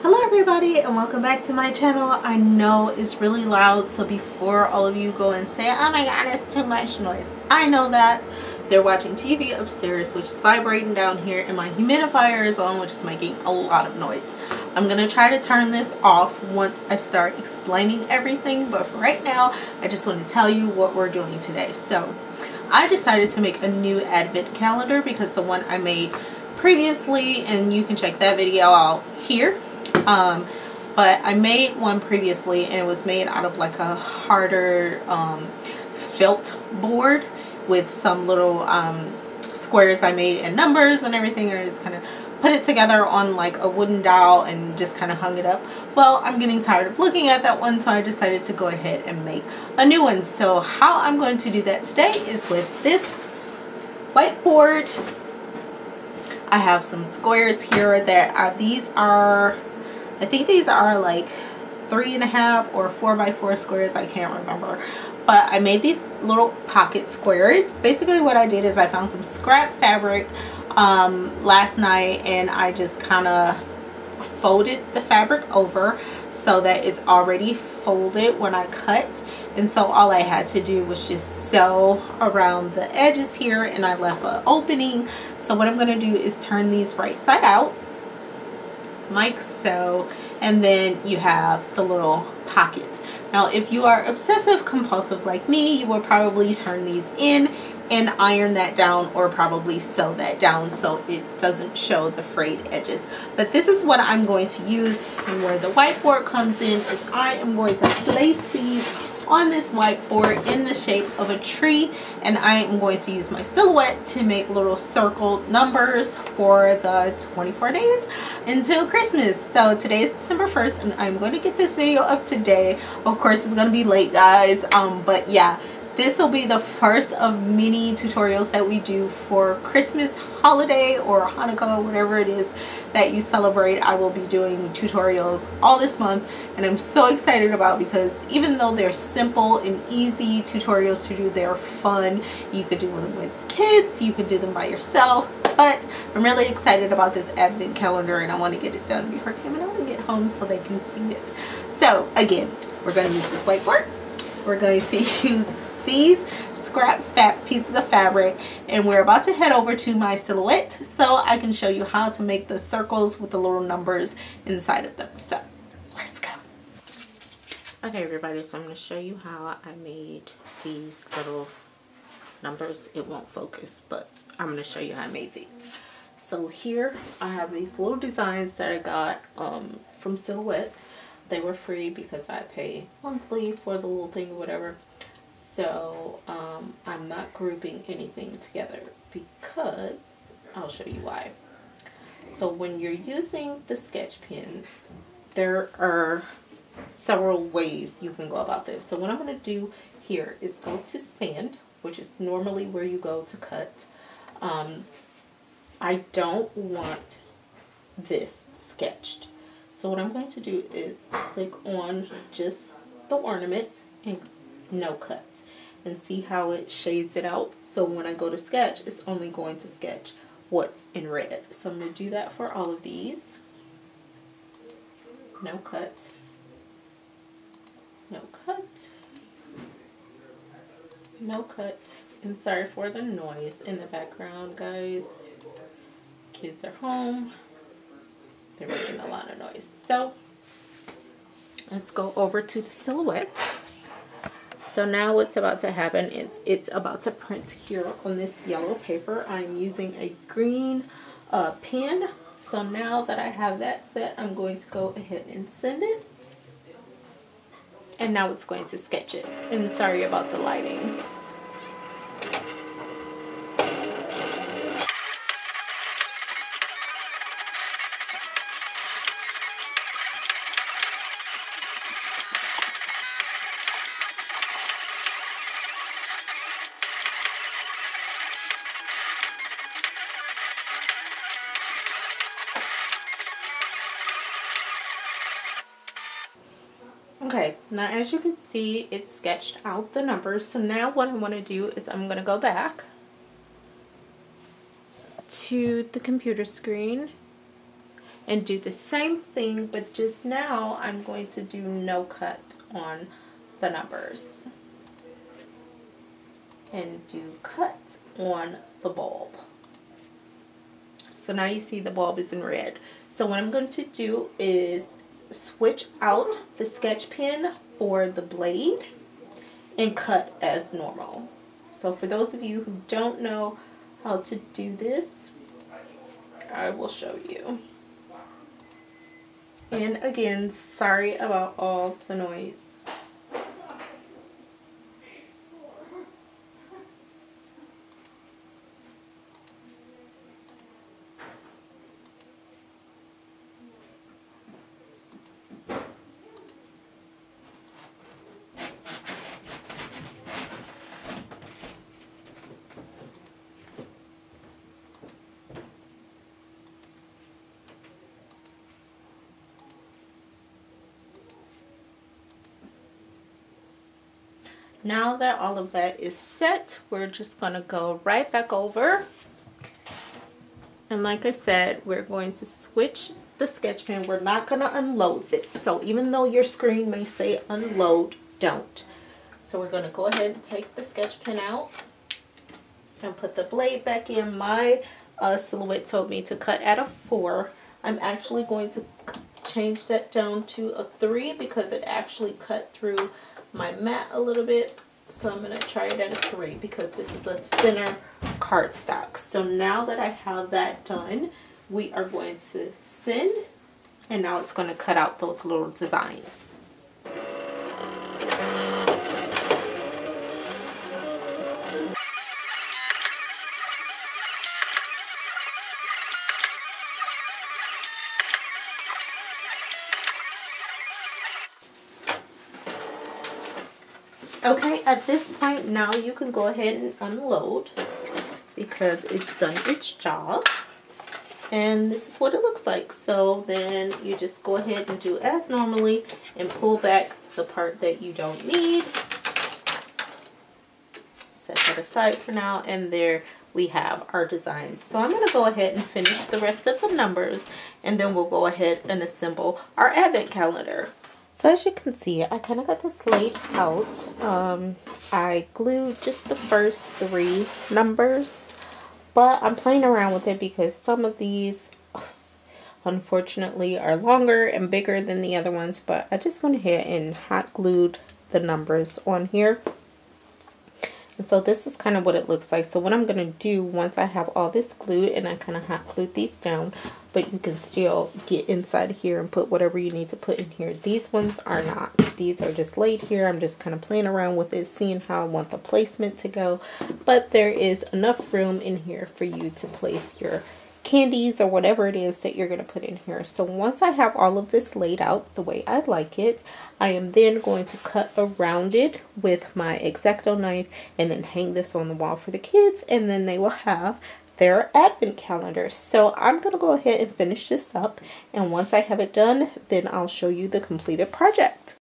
Hello everybody and welcome back to my channel. I know it's really loud so before all of you go and say oh my god it's too much noise. I know that they're watching TV upstairs which is vibrating down here and my humidifier is on which is making a lot of noise. I'm going to try to turn this off once I start explaining everything but for right now I just want to tell you what we're doing today. So I decided to make a new advent calendar because the one I made previously and you can check that video out here um, but I made one previously and it was made out of like a harder um, felt board with some little um, squares I made and numbers and everything and I just kind of put it together on like a wooden dowel and just kind of hung it up. Well, I'm getting tired of looking at that one so I decided to go ahead and make a new one. So how I'm going to do that today is with this whiteboard. I have some squares here that are, these are I think these are like three and a half or four by four squares I can't remember. But I made these little pocket squares. Basically what I did is I found some scrap fabric um, last night and I just kind of folded the fabric over so that it's already folded when I cut. And so all I had to do was just sew around the edges here and I left an opening. So what I'm going to do is turn these right side out like so and then you have the little pocket. Now if you are obsessive compulsive like me you will probably turn these in and iron that down or probably sew that down so it doesn't show the frayed edges. But this is what I'm going to use and where the whiteboard comes in is I am going to place these on this whiteboard in the shape of a tree and I am going to use my silhouette to make little circled numbers for the 24 days until Christmas. So today is December 1st and I'm going to get this video up today. Of course it's going to be late guys um, but yeah this will be the first of many tutorials that we do for Christmas holiday or Hanukkah whatever it is that you celebrate. I will be doing tutorials all this month and I'm so excited about because even though they're simple and easy tutorials to do they're fun. You could do them with kids you could do them by yourself but I'm really excited about this advent calendar and I want to get it done before Cam and I get home so they can see it. So again we're going to use this whiteboard. We're going to use these scrap fat pieces of fabric and we're about to head over to my silhouette so I can show you how to make the circles with the little numbers inside of them. So let's go. Okay everybody, so I'm going to show you how I made these little numbers. It won't focus, but I'm going to show you how I made these. So here I have these little designs that I got um, from Silhouette. They were free because I pay monthly for the little thing or whatever so um, I'm not grouping anything together because I'll show you why. So when you're using the sketch pens, there are several ways you can go about this. So what I'm going to do here is go to Send, which is normally where you go to cut. Um, I don't want this sketched. So what I'm going to do is click on just the ornament and no cut. And see how it shades it out? So when I go to sketch it's only going to sketch what's in red. So I'm going to do that for all of these. No cut. No cut. No cut. And sorry for the noise in the background guys. Kids are home. They're making a lot of noise. So let's go over to the silhouette so now what's about to happen is it's about to print here on this yellow paper. I'm using a green uh, pen. So now that I have that set, I'm going to go ahead and send it. And now it's going to sketch it. And sorry about the lighting. Now as you can see, it sketched out the numbers. So now what I want to do is I'm going to go back to the computer screen and do the same thing, but just now I'm going to do no cut on the numbers and do cut on the bulb. So now you see the bulb is in red. So what I'm going to do is switch out the sketch pen for the blade and cut as normal. So for those of you who don't know how to do this, I will show you. And again, sorry about all the noise. Now that all of that is set, we're just going to go right back over. And like I said, we're going to switch the sketch pen. We're not going to unload this. So even though your screen may say unload, don't. So we're going to go ahead and take the sketch pen out and put the blade back in. My uh, silhouette told me to cut at a 4. I'm actually going to change that down to a 3 because it actually cut through my mat a little bit. So I'm going to try it at a 3 because this is a thinner cardstock. So now that I have that done, we are going to send and now it's going to cut out those little designs. Okay, at this point now you can go ahead and unload because it's done its job. And this is what it looks like. So then you just go ahead and do as normally and pull back the part that you don't need. Set that aside for now and there we have our designs. So I'm going to go ahead and finish the rest of the numbers and then we'll go ahead and assemble our advent calendar. So as you can see, I kind of got this laid out. Um, I glued just the first three numbers, but I'm playing around with it because some of these, unfortunately, are longer and bigger than the other ones, but I just went ahead and hot glued the numbers on here. So this is kind of what it looks like. So what I'm going to do once I have all this glued and I kind of hot glued these down, but you can still get inside here and put whatever you need to put in here. These ones are not. These are just laid here. I'm just kind of playing around with it, seeing how I want the placement to go. But there is enough room in here for you to place your candies or whatever it is that you're going to put in here. So once I have all of this laid out the way I like it, I am then going to cut around it with my X-Acto knife and then hang this on the wall for the kids and then they will have their advent calendar. So I'm going to go ahead and finish this up and once I have it done, then I'll show you the completed project.